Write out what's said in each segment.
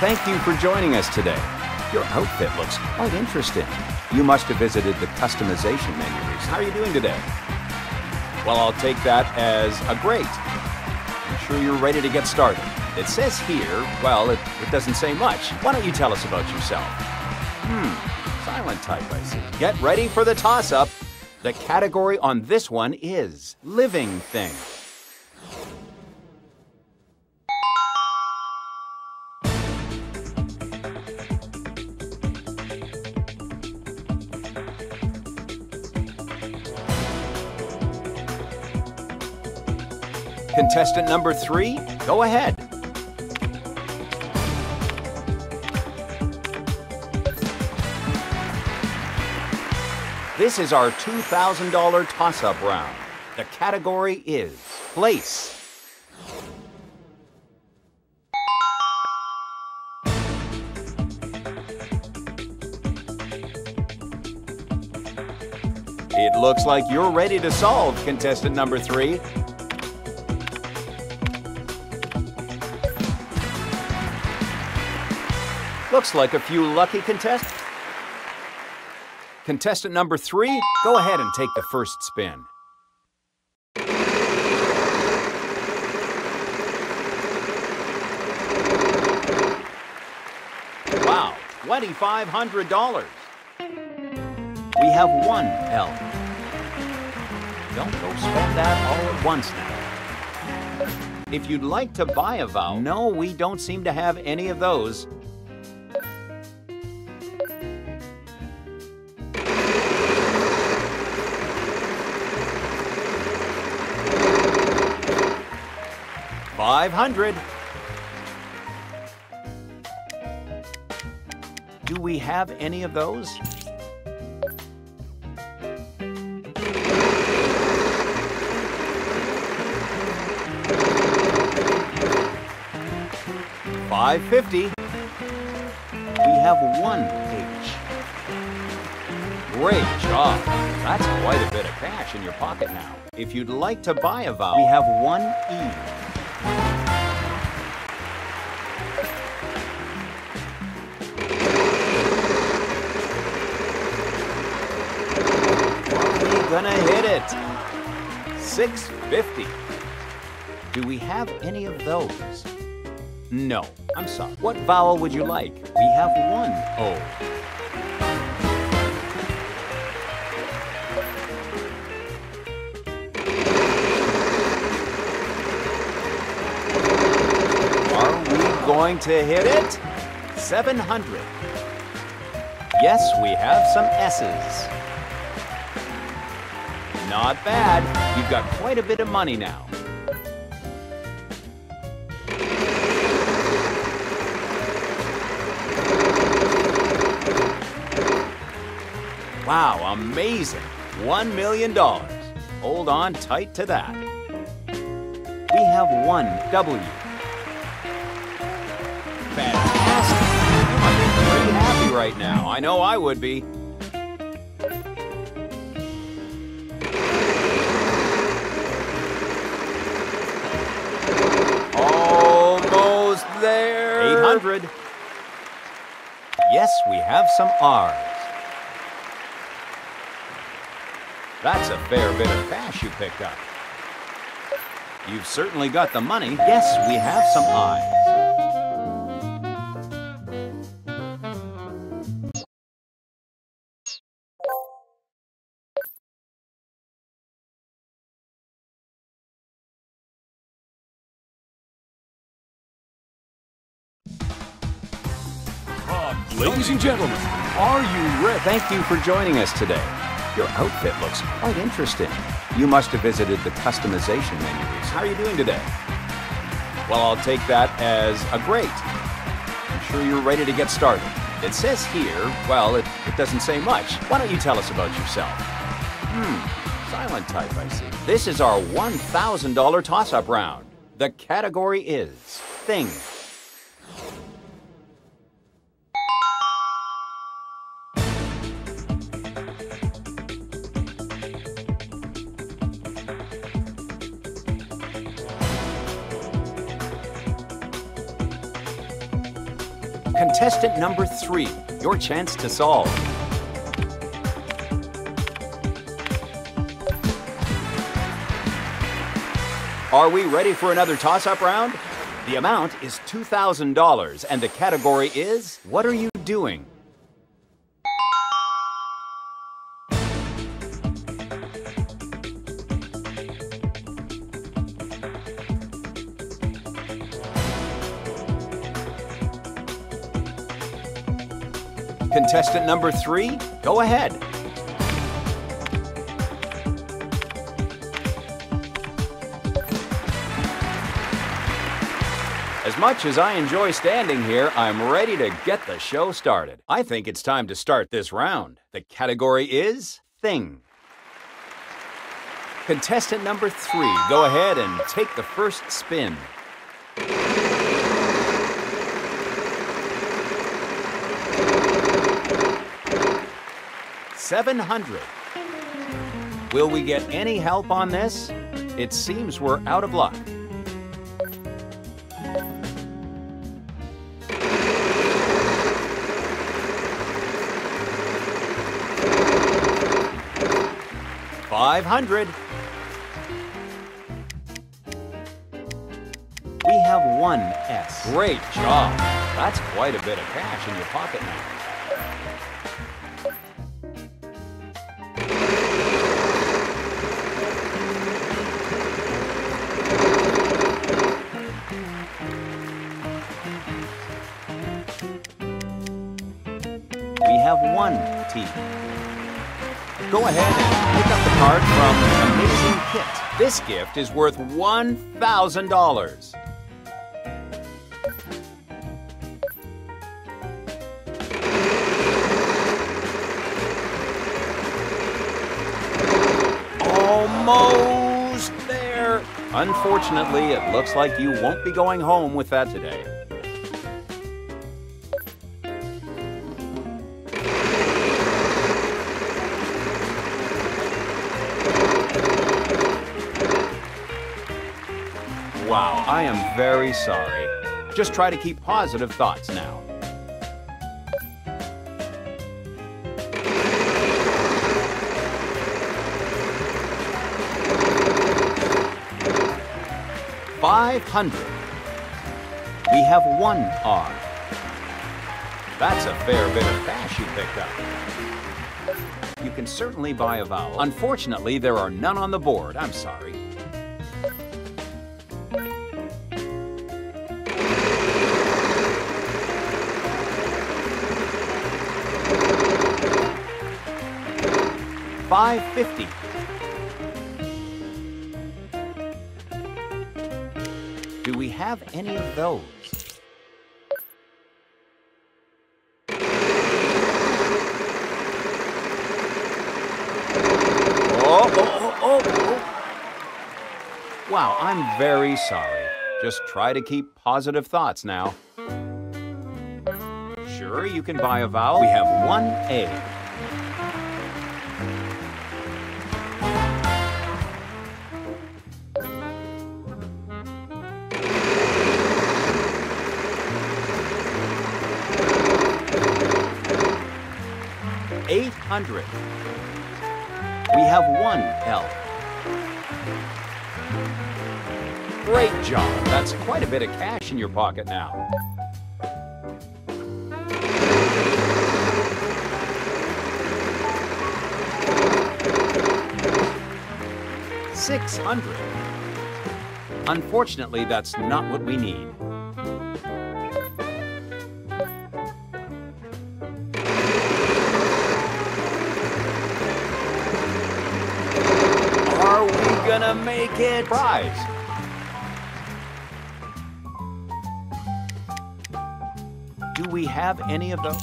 Thank you for joining us today. Your outfit looks quite interesting. You must have visited the customization menu recently. How are you doing today? Well, I'll take that as a great. I'm sure you're ready to get started. It says here, well, it, it doesn't say much. Why don't you tell us about yourself? Hmm, silent type, I see. Get ready for the toss-up. The category on this one is living thing. Contestant number three, go ahead. This is our $2,000 toss-up round. The category is place. It looks like you're ready to solve, contestant number three. Looks like a few lucky contestants. Contestant number three, go ahead and take the first spin. Wow, $2,500. We have one L. Don't go spend that all at once now. If you'd like to buy a vowel, no, we don't seem to have any of those. Five hundred. Do we have any of those? Five fifty. We have one H. Great job. That's quite a bit of cash in your pocket now. If you'd like to buy a vowel, we have one E. 650. Do we have any of those? No, I'm sorry. What vowel would you like? We have one O. Are we going to hit it? 700. Yes, we have some S's. Not bad. You've got quite a bit of money now. Wow, amazing. $1 million. Hold on tight to that. We have one W. Fantastic. Be pretty happy right now. I know I would be. 100. Yes, we have some R's. That's a fair bit of cash you picked up. You've certainly got the money. Yes, we have some I's. Gentlemen, are you ready? Thank you for joining us today. Your outfit looks quite interesting. You must have visited the customization menu. recently. How are you doing today? Well, I'll take that as a great. I'm sure you're ready to get started. It says here, well, it, it doesn't say much. Why don't you tell us about yourself? Hmm, silent type, I see. This is our $1,000 toss-up round. The category is Thing. Contestant number three, your chance to solve. Are we ready for another toss-up round? The amount is $2,000 and the category is What are you doing? Contestant number three, go ahead. As much as I enjoy standing here, I'm ready to get the show started. I think it's time to start this round. The category is Thing. Contestant number three, go ahead and take the first spin. Seven hundred. Will we get any help on this? It seems we're out of luck. Five hundred. We have one S. Great job. That's quite a bit of cash in your pocket now. One T. Go ahead and pick up the card from Amazing Kit. This gift is worth $1,000. Almost there. Unfortunately, it looks like you won't be going home with that today. I am very sorry. Just try to keep positive thoughts now. Five hundred. We have one R. That's a fair bit of cash you picked up. You can certainly buy a vowel. Unfortunately, there are none on the board. I'm sorry. Five fifty. Do we have any of those? Oh, oh, oh, oh, oh. Wow, I'm very sorry. Just try to keep positive thoughts now. Sure, you can buy a vowel. We have one A. Eight hundred. We have one L. Great job. That's quite a bit of cash in your pocket now. Six hundred. Unfortunately, that's not what we need. Gonna make it? Prize. Do we have any of those?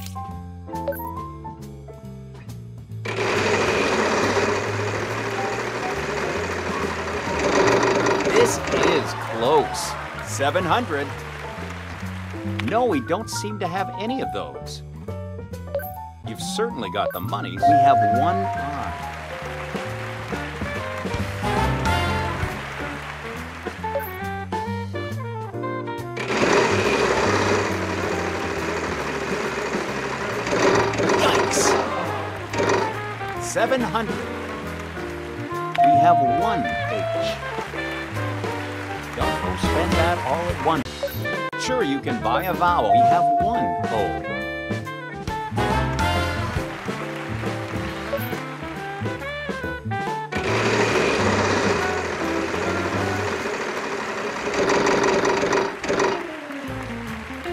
This is close. 700. No, we don't seem to have any of those. You've certainly got the money. We have one 700. We have one H. Don't go spend that all at once. Sure, you can buy a vowel. We have one O.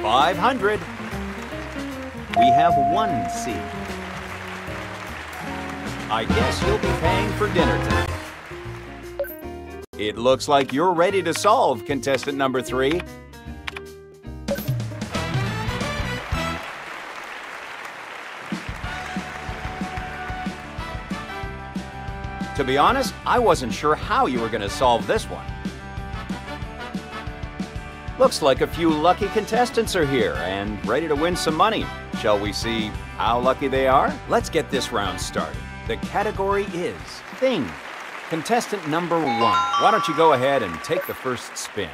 Five hundred. We have one C. I guess you'll be paying for dinner tonight. It looks like you're ready to solve, contestant number three. To be honest, I wasn't sure how you were going to solve this one. Looks like a few lucky contestants are here and ready to win some money. Shall we see how lucky they are? Let's get this round started. The category is Thing. Contestant number one, why don't you go ahead and take the first spin?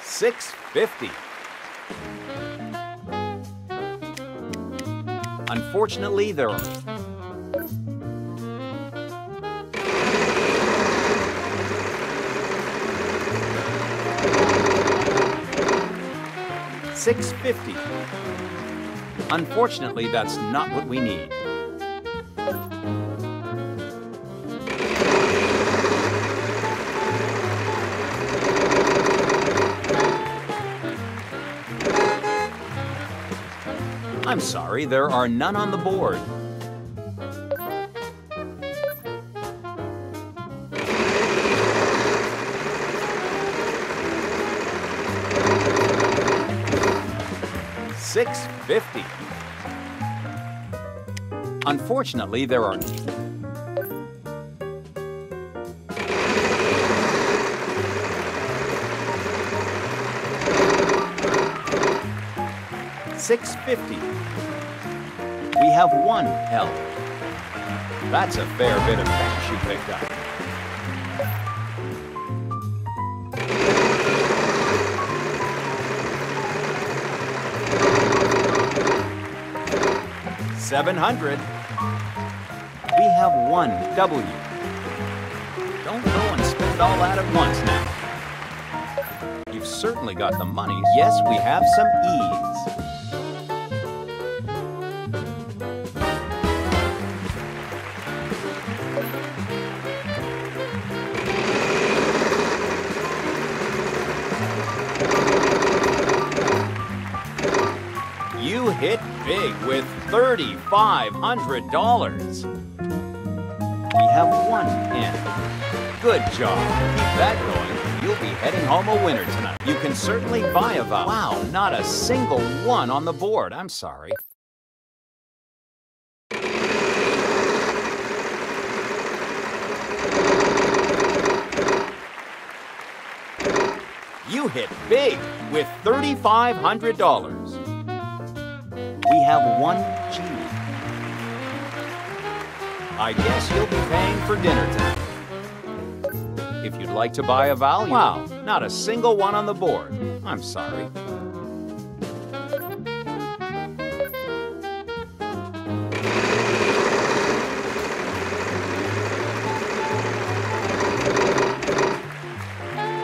Six fifty. Unfortunately, there are Six fifty. Unfortunately, that's not what we need. I'm sorry, there are none on the board. Six fifty. Unfortunately, there are Six fifty. We have one L. That's a fair bit of cash you picked up. Seven hundred. We have one W. Don't go and spend all that at once now. You've certainly got the money. Yes, we have some E's. You hit big with $3,500. We have one in. Good job. Keep that going. You'll be heading home a winner tonight. You can certainly buy a vowel. Wow, not a single one on the board. I'm sorry. You hit big with $3,500. We have one genie. I guess you'll be paying for dinner tonight. If you'd like to buy a vowel, wow, not a single one on the board. I'm sorry.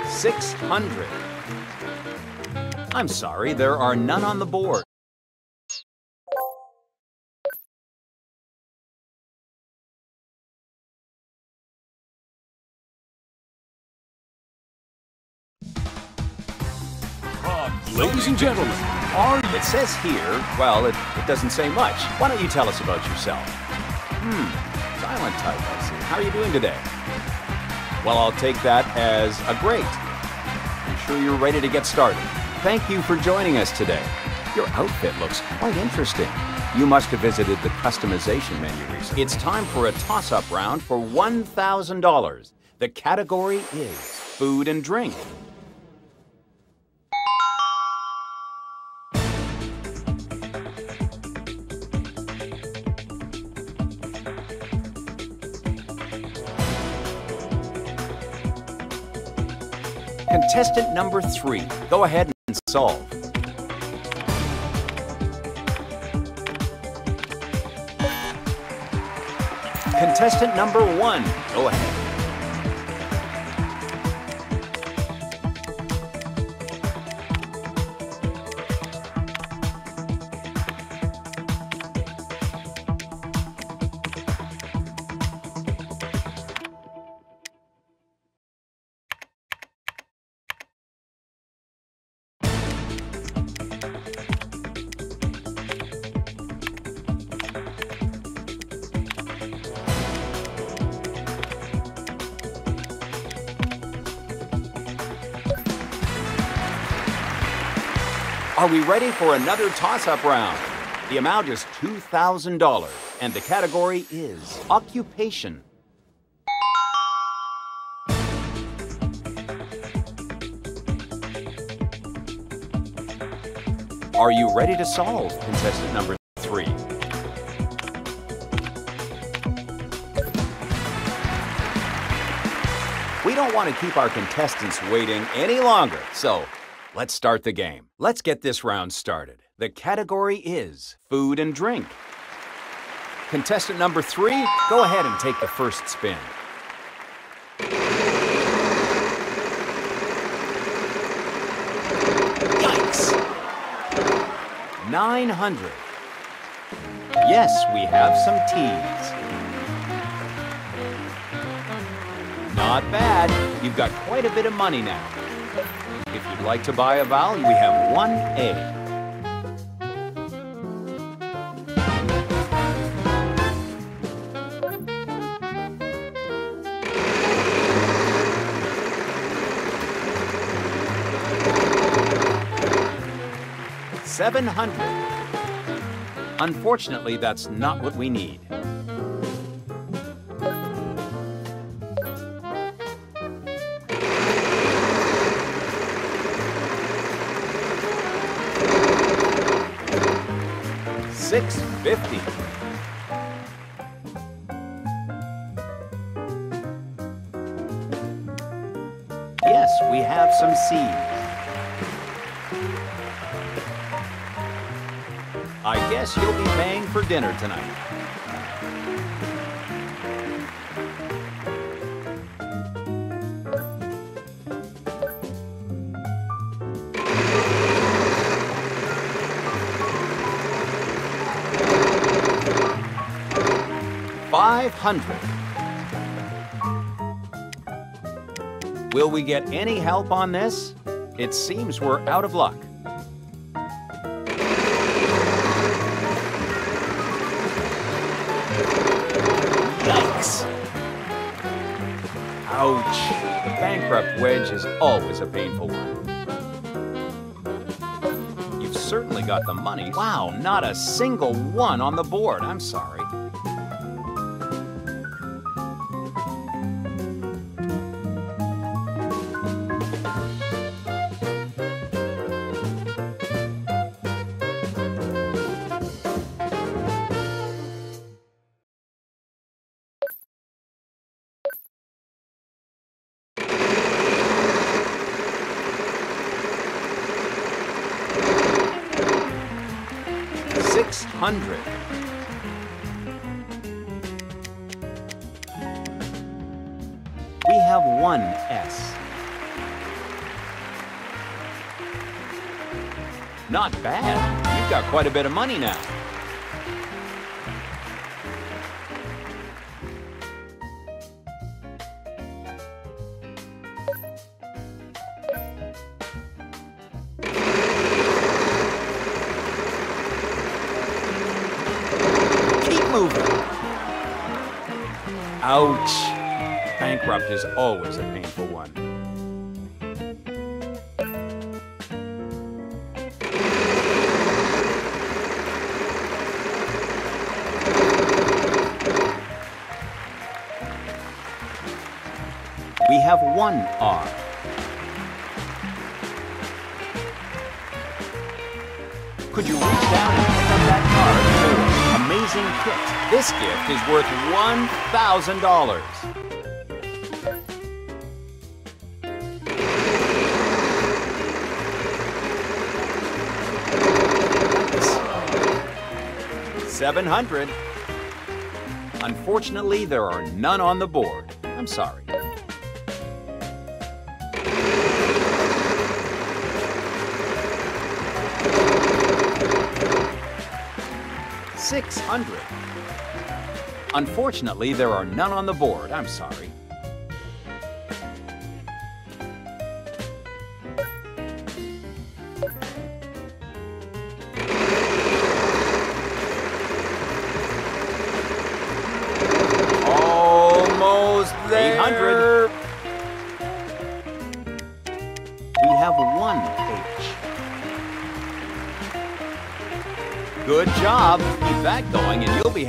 Six hundred. I'm sorry, there are none on the board. Gentlemen, are you... It says here, well, it, it doesn't say much. Why don't you tell us about yourself? Hmm, silent type, I see. How are you doing today? Well, I'll take that as a great. I'm sure you're ready to get started. Thank you for joining us today. Your outfit looks quite interesting. You must have visited the customization menu recently. It's time for a toss-up round for $1,000. The category is food and drink. Contestant number three, go ahead and solve. Contestant number one, go ahead. Are we ready for another toss-up round? The amount is $2,000, and the category is occupation. Are you ready to solve, contestant number three? We don't want to keep our contestants waiting any longer, so let's start the game. Let's get this round started. The category is food and drink. Contestant number three, go ahead and take the first spin. Yikes! 900. Yes, we have some T's. Not bad. You've got quite a bit of money now. If you'd like to buy a vowel, we have 1A. Seven hundred. Unfortunately, that's not what we need. Six fifty. Yes, we have some C's. I guess you'll be paying for dinner tonight. Five hundred. Will we get any help on this? It seems we're out of luck. Yikes! Ouch! The bankrupt wedge is always a painful one. You've certainly got the money. Wow, not a single one on the board. I'm sorry. Six hundred. We have one S. Not bad. You've got quite a bit of money now. Is always a painful one. We have one R. Could you reach down and pick up that card? Amazing kit. This gift is worth $1,000. 700. Unfortunately, there are none on the board. I'm sorry. Six hundred. Unfortunately, there are none on the board. I'm sorry.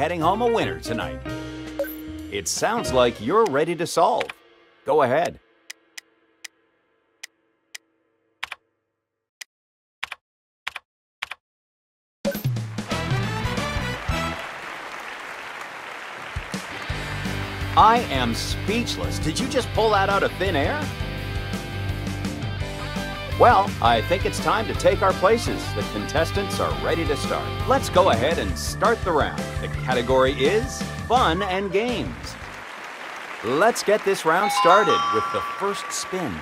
Heading home a winner tonight. It sounds like you're ready to solve. Go ahead. I am speechless. Did you just pull that out of thin air? Well, I think it's time to take our places. The contestants are ready to start. Let's go ahead and start the round. The category is Fun and Games. Let's get this round started with the first spin.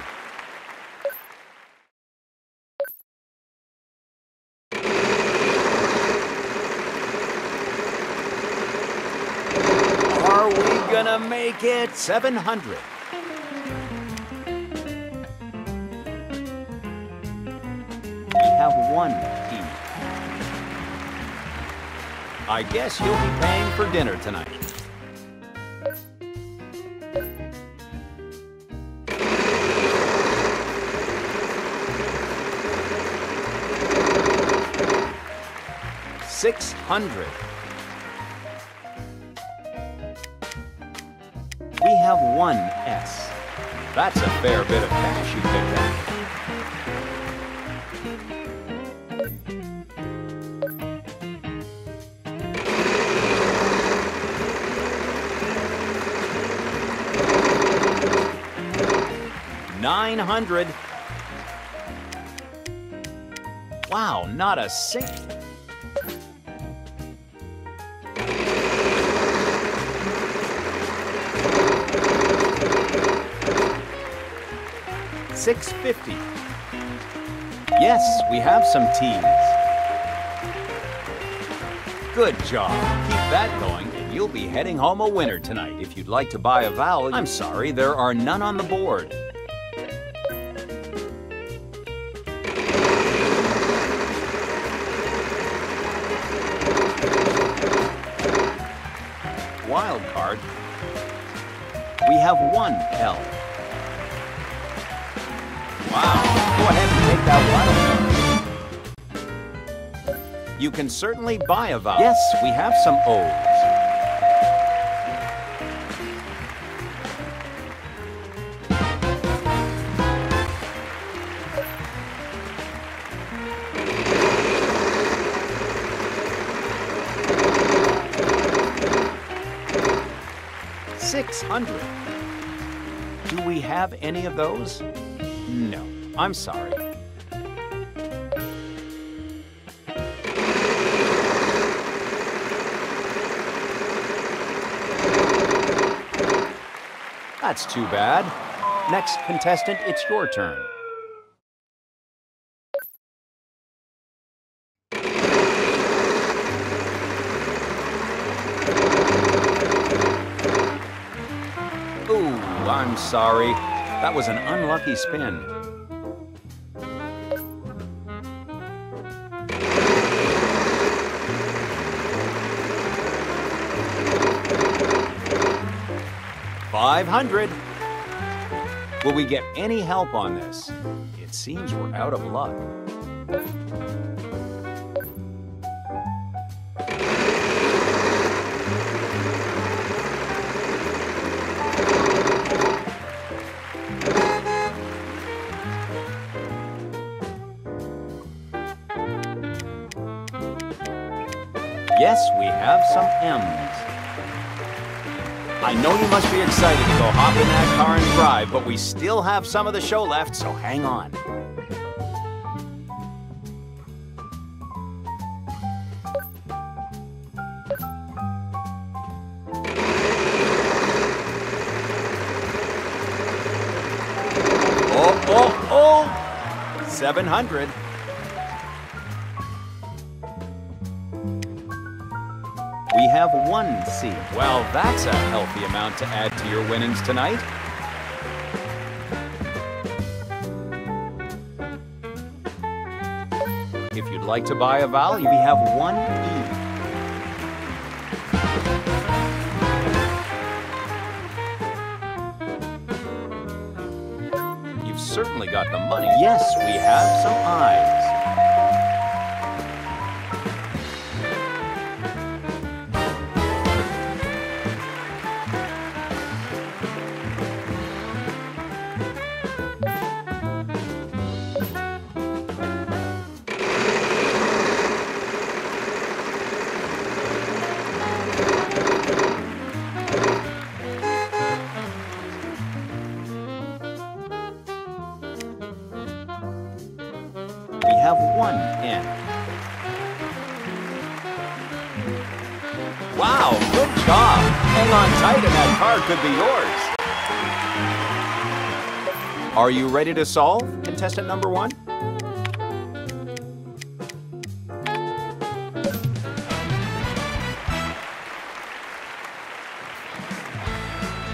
Are we gonna make it 700? Have one E. I guess you'll be paying for dinner tonight. Six hundred. We have one S. That's a fair bit of cash you picked up. Nine hundred. Wow, not a sink. Six fifty. Yes, we have some T's. Good job. Keep that going, and you'll be heading home a winner tonight. If you'd like to buy a vowel, I'm sorry, there are none on the board. 1L. Wow, go ahead and take that one. You can certainly buy a vowel. Yes, we have some O's. Six hundred. Have any of those? No, I'm sorry. That's too bad. Next contestant, it's your turn. Ooh, I'm sorry. That was an unlucky spin. Five hundred. Will we get any help on this? It seems we're out of luck. have some M's. I know you must be excited to go hop in that car and drive, but we still have some of the show left, so hang on. Oh, oh, oh! 700. That's a healthy amount to add to your winnings tonight. If you'd like to buy a vowel, we have one E. You've certainly got the money. Yes, we have some I's. Are you ready to solve, contestant number one?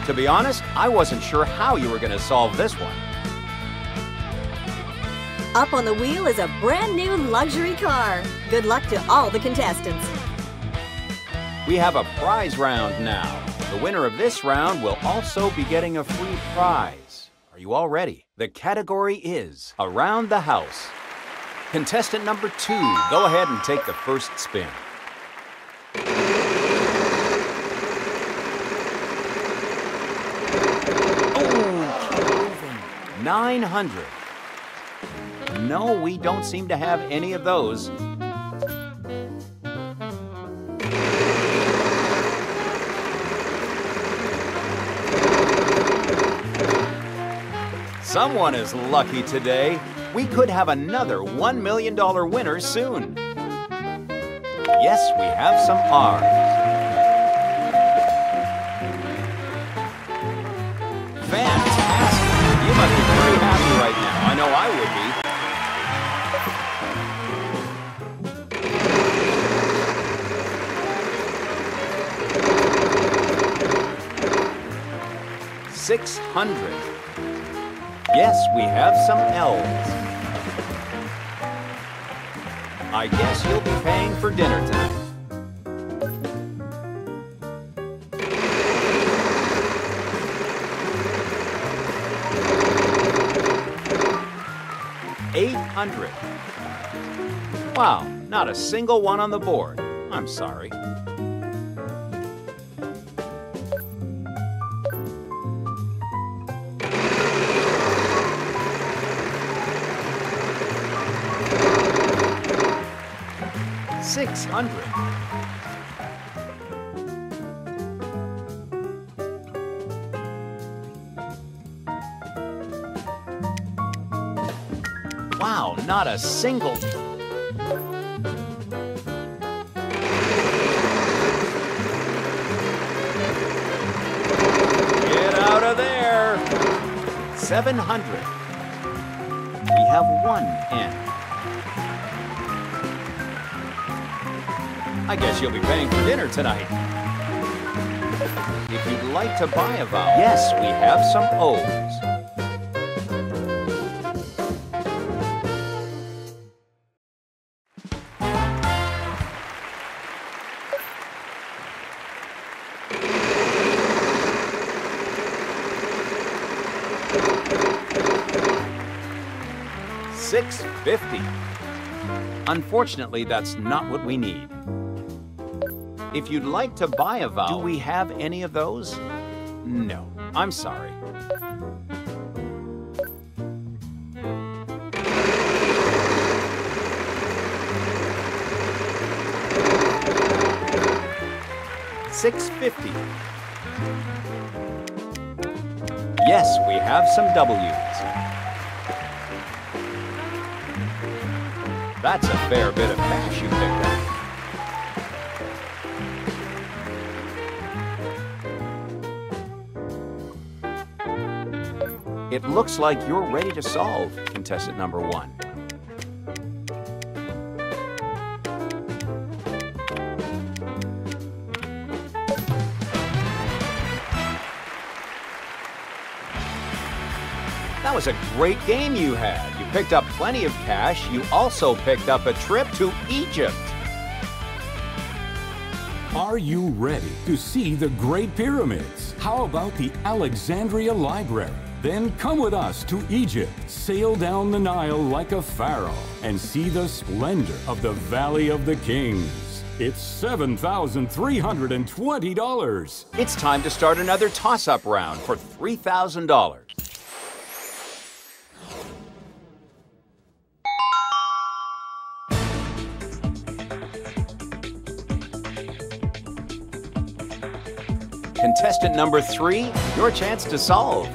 To be honest, I wasn't sure how you were going to solve this one. Up on the wheel is a brand new luxury car. Good luck to all the contestants. We have a prize round now. The winner of this round will also be getting a free prize. Are you all ready? The category is Around the House. Contestant number two, go ahead and take the first spin. Oh, 900. No, we don't seem to have any of those. Someone is lucky today. We could have another $1 million winner soon. Yes, we have some R's. Fantastic! You must be very happy right now. I know I would be. Six hundred. Yes, we have some L's. I guess you'll be paying for dinner tonight. Eight hundred. Wow, not a single one on the board. I'm sorry. Six hundred. Wow, not a single. Get out of there! 700. We have one N. I guess you'll be paying for dinner tonight. If you'd like to buy a vowel, yes, we have some O's. Six fifty. Unfortunately, that's not what we need. If you'd like to buy a vowel, do we have any of those? No, I'm sorry. Six fifty. Yes, we have some W's. That's a fair bit of cash you picked up. It looks like you're ready to solve contestant number one. That was a great game you had. You picked up plenty of cash. You also picked up a trip to Egypt. Are you ready to see the Great Pyramids? How about the Alexandria Library? Then come with us to Egypt, sail down the Nile like a pharaoh, and see the splendor of the Valley of the Kings. It's $7,320. It's time to start another toss up round for $3,000. Contestant number three, your chance to solve.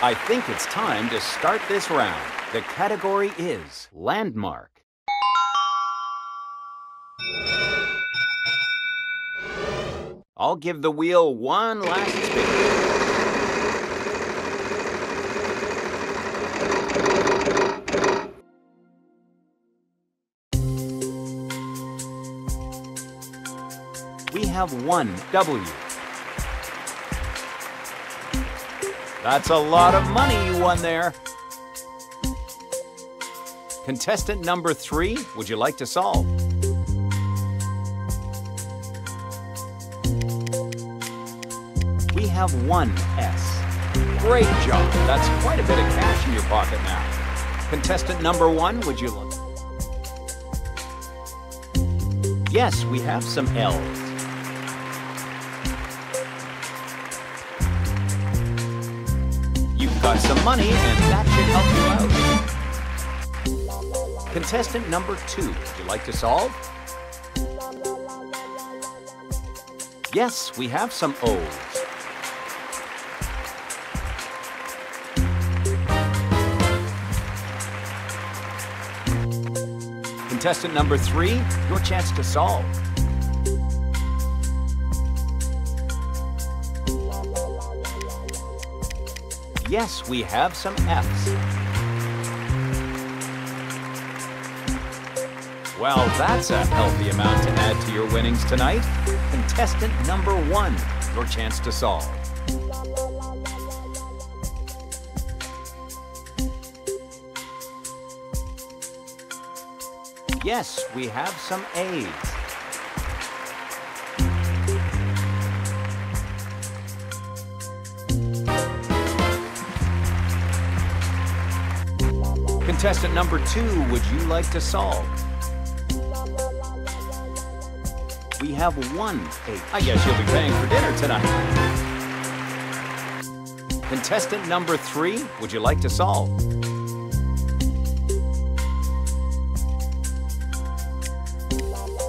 I think it's time to start this round. The category is Landmark. I'll give the wheel one last spin. We have one W. That's a lot of money you won there. Contestant number three, would you like to solve? We have one S. Great job. That's quite a bit of cash in your pocket now. Contestant number one, would you like? Yes, we have some L's. Money, and that should help you out. Contestant number two, would you like to solve? Yes, we have some O's. Contestant number three, your chance to solve. Yes, we have some F's. Well, that's a healthy amount to add to your winnings tonight. Contestant number one, your chance to solve. Yes, we have some A's. Contestant number two, would you like to solve? We have one eight. I guess you'll be paying for dinner tonight. Contestant number three, would you like to solve?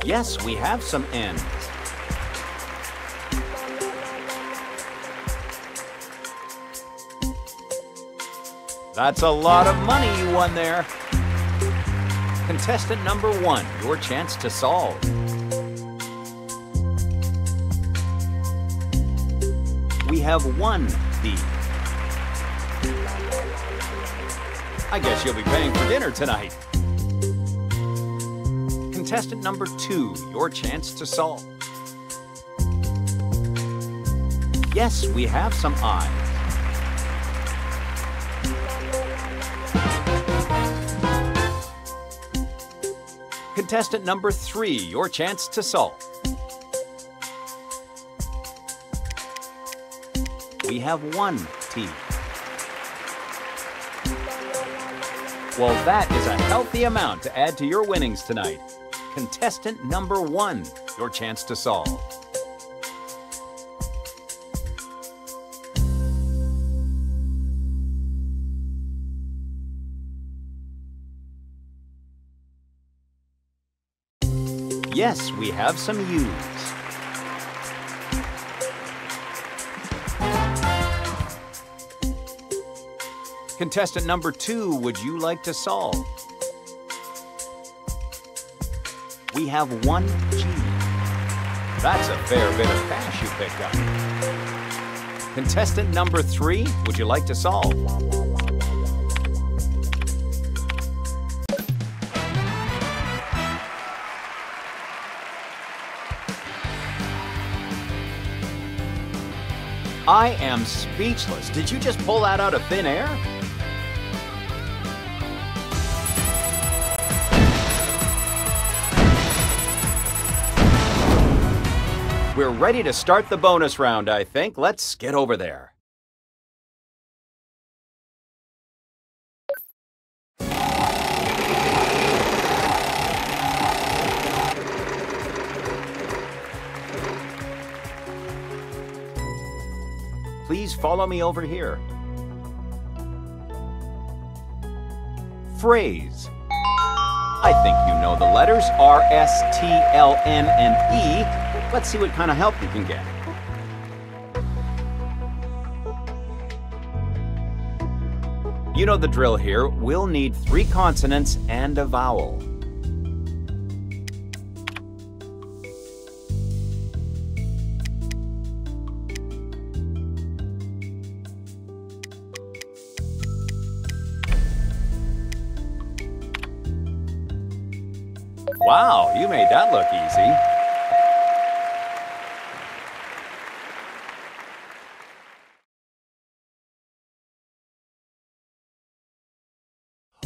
Yes, we have some N's. That's a lot of money you won there. Contestant number one, your chance to solve. We have one D. I guess you'll be paying for dinner tonight. Contestant number two, your chance to solve. Yes, we have some I's. Contestant number three, your chance to solve. We have one T. Well, that is a healthy amount to add to your winnings tonight. Contestant number one, your chance to solve. Yes, we have some U's. Contestant number two, would you like to solve? We have one G. That's a fair bit of cash you picked up. Contestant number three, would you like to solve? I am speechless. Did you just pull that out of thin air? We're ready to start the bonus round, I think. Let's get over there. Follow me over here. Phrase. I think you know the letters R, S, T, L, N, and E. Let's see what kind of help you can get. You know the drill here. We'll need three consonants and a vowel. Wow, you made that look easy.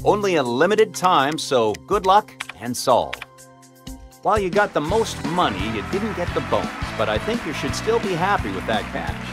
Only a limited time, so good luck and solve. While you got the most money, you didn't get the bonus, but I think you should still be happy with that cash.